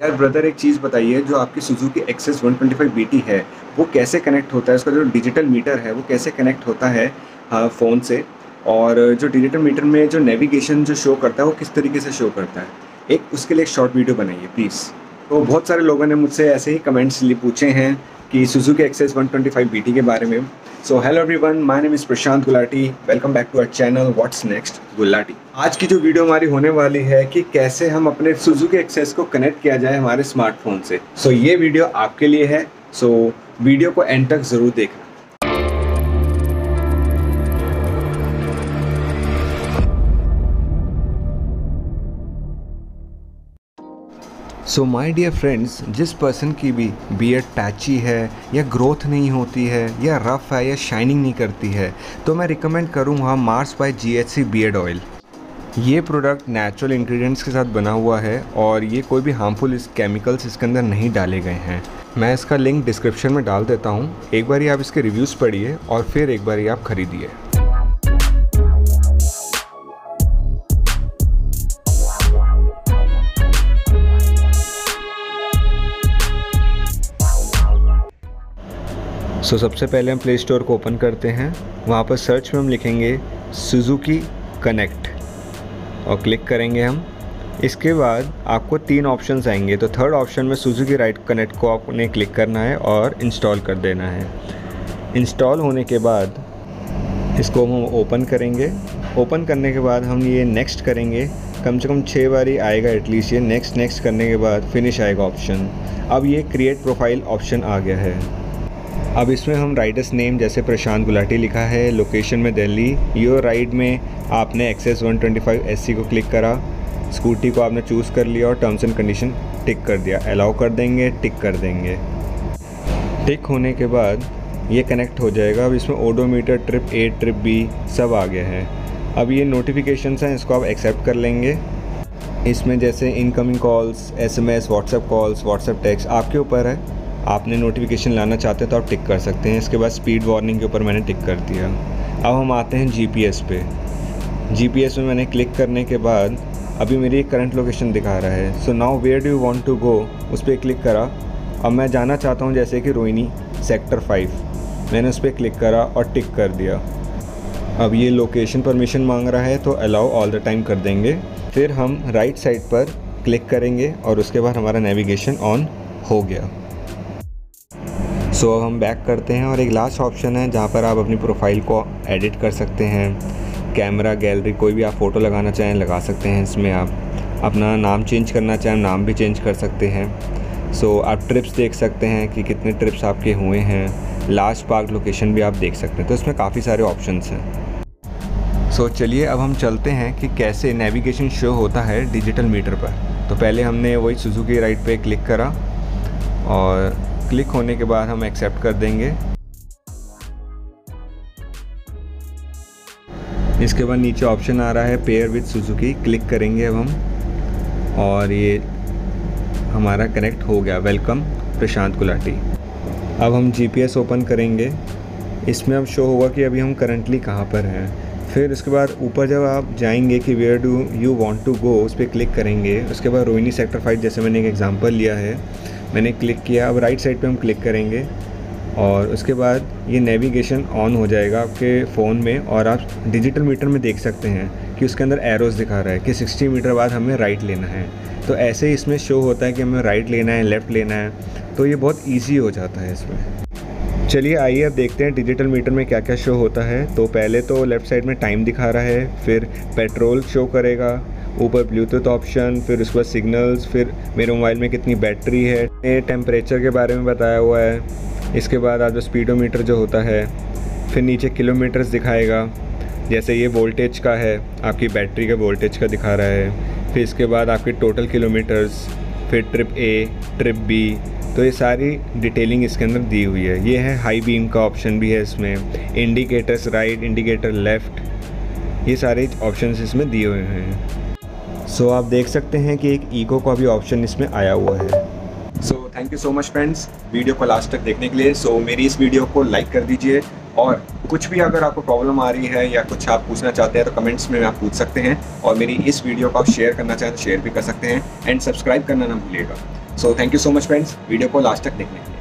यार ब्रदर एक चीज़ बताइए, जो आपकी सुजुकी एक्सेस 125 बीटी है, वो कैसे कनेक्ट होता है? उसका जो डिजिटल मीटर है, वो कैसे कनेक्ट होता है फ़ोन से? और जो डिजिटल मीटर में जो नेविगेशन जो शो करता है, वो किस तरीके से शो करता है? एक, उसके लिए एक शॉर्ट वीडियो बनाइए प्लीज़ तो बहुत सारे लोगों ने मुझसे ऐसे ही कमेंट्स लिए पूछे हैं कि सुजुकी एक्सेस 125 बीटी के बारे में। So hello everyone my name is Prashant Gulati welcome back to our channel what's next Gulati आज की जो वीडियो हमारी होने वाली है कि कैसे हम अपने सुजुकी एक्सेस को कनेक्ट किया जाए हमारे स्मार्टफ़ोन से। सो so, ये वीडियो आपके लिए है। सो so, वीडियो को एंड तक ज़रूर देखना। सो माय डियर फ्रेंड्स जिस पर्सन की भी बियर्ड पैची है, या ग्रोथ नहीं होती है, या रफ़ है, या शाइनिंग नहीं करती है तो मैं रिकमेंड करूँगा Mars by G H C beard oil ये प्रोडक्ट नेचुरल इंग्रेडिएंट्स के साथ बना हुआ है और ये कोई भी हार्मफुल इस केमिकल्स इसके अंदर नहीं डाले गए हैं। मैं इसका लिंक डिस्क्रिप्शन में डाल देता हूँ। एक बार आप इसके रिव्यूज़ पढ़िए और फिर एक बार आप ख़रीदिए। सो so, सबसे पहले हम प्ले स्टोर को ओपन करते हैं। वहाँ पर सर्च में हम लिखेंगे सुजुकी कनेक्ट और क्लिक करेंगे हम। इसके बाद आपको तीन ऑप्शंस आएँगे। तो थर्ड ऑप्शन में सुजुकी राइट कनेक्ट को आपने क्लिक करना है और इंस्टॉल कर देना है। इंस्टॉल होने के बाद इसको हम ओपन करेंगे। ओपन करने के बाद हम ये नेक्स्ट करेंगे। कम से कम छः बारी आएगा एटलीस्ट ये नेक्स्ट नेक्स्ट करने के बाद फिनिश आएगा ऑप्शन अब ये क्रिएट प्रोफ़ाइल ऑप्शन आ गया है। अब इसमें हम राइडर्स नेम जैसे प्रशांत गुलाटी लिखा है लोकेशन में दिल्ली योर राइड में आपने एक्सेस 125 एससी को क्लिक करा स्कूटी को आपने चूज़ कर लिया और टर्म्स एंड कंडीशन टिक कर दिया। अलाउ कर देंगे टिक कर देंगे। टिक होने के बाद ये कनेक्ट हो जाएगा। अब इसमें odometer trip A trip B सब आ गया है। अब ये नोटिफिकेशन हैं, इसको आप एक्सेप्ट कर लेंगे। इसमें जैसे incoming calls SMS WhatsApp calls WhatsApp text आपके ऊपर है। आपने नोटिफिकेशन लाना चाहते हैं तो आप टिक कर सकते हैं। इसके बाद स्पीड वार्निंग के ऊपर मैंने टिक कर दिया। अब हम आते हैं जीपीएस पे। जीपीएस में मैंने क्लिक करने के बाद अभी मेरी एक करंट लोकेशन दिखा रहा है। So now where do you want to go उस पर क्लिक करा। अब मैं जाना चाहता हूँ जैसे कि रोहिनी सेक्टर फाइव मैंने उस पर क्लिक करा और टिक कर दिया। अब ये लोकेशन परमिशन मांग रहा है तो अलाउ ऑल द टाइम कर देंगे। फिर हम राइट साइड पर क्लिक करेंगे और उसके बाद हमारा नेविगेशन ऑन हो गया। सो अब हम बैक करते हैं और एक लास्ट ऑप्शन है जहाँ पर आप अपनी प्रोफ़ाइल को एडिट कर सकते हैं। कैमरा गैलरी कोई भी आप फ़ोटो लगाना चाहें लगा सकते हैं इसमें आप। अपना नाम चेंज करना चाहें नाम भी चेंज कर सकते हैं। सो so, आप ट्रिप्स देख सकते हैं कि कितने ट्रिप्स आपके हुए हैं। लास्ट पार्क लोकेशन भी आप देख सकते हैं। तो इसमें काफ़ी सारे ऑप्शन हैं। सो so, चलिए अब हम चलते हैं कि कैसे नेविगेशन शो होता है डिजिटल मीटर पर। तो पहले हमने वही सुजुकी राइट पे क्लिक करा और क्लिक होने के बाद हम एक्सेप्ट कर देंगे। इसके बाद नीचे ऑप्शन आ रहा है पेयर विद सुजुकी क्लिक करेंगे अब हम। और ये हमारा कनेक्ट हो गया। वेलकम प्रशांत गुलाटी अब हम जीपीएस ओपन करेंगे। इसमें अब शो होगा कि अभी हम करंटली कहाँ पर हैं। फिर उसके बाद ऊपर जब आप जाएँगे कि where do you want to go उस पर क्लिक करेंगे। उसके बाद रोहिणी सेक्टर फाइव जैसे मैंने एक एग्जांपल लिया है, मैंने क्लिक किया, अब राइट साइड पे हम क्लिक करेंगे। और उसके बाद ये नेविगेशन ऑन हो जाएगा आपके फ़ोन में, और आप डिजिटल मीटर में देख सकते हैं कि उसके अंदर एरोज़ दिखा रहा है कि 60 मीटर बाद हमें राइट लेना है। तो ऐसे ही इसमें शो होता है कि हमें राइट लेना है लेफ़्ट लेना है। तो ये बहुत ईजी हो जाता है इसमें। चलिए आइए, अब देखते हैं डिजिटल मीटर में क्या क्या शो होता है। तो पहले तो लेफ़्ट साइड में टाइम दिखा रहा है, फिर पेट्रोल शो करेगा, ऊपर ब्लूटूथ ऑप्शन फिर उसके बाद सिग्नल्स फिर मेरे मोबाइल में कितनी बैटरी है टेम्परेचर के बारे में बताया हुआ है। इसके बाद आप जो स्पीडोमीटर जो होता है, फिर नीचे किलोमीटर्स दिखाएगा, जैसे ये वोल्टेज का है, आपकी बैटरी का वोल्टेज का दिखा रहा है। फिर इसके बाद आपके टोटल किलोमीटर्स फिर ट्रिप ए ट्रिप बी तो ये सारी डिटेलिंग इसके अंदर दी हुई है। ये है हाई बीम का ऑप्शन भी है इसमें। इंडिकेटर्स राइट इंडिकेटर लेफ़्ट ये सारे ऑप्शंस इसमें दिए हुए हैं। सो so, आप देख सकते हैं कि एक ईको का भी ऑप्शन इसमें आया हुआ है। So thank you so much friends video को लास्ट तक देखने के लिए। सो so, मेरी इस वीडियो को लाइक कर दीजिए। और कुछ भी अगर आपको प्रॉब्लम आ रही है या कुछ आप पूछना चाहते हैं तो कमेंट्स में आप पूछ सकते हैं। और मेरी इस वीडियो को आप शेयर करना चाहें तो शेयर भी कर सकते हैं। एंड सब्सक्राइब करना ना भूलिएगा। So thank you so much friends video को लास्ट तक देखने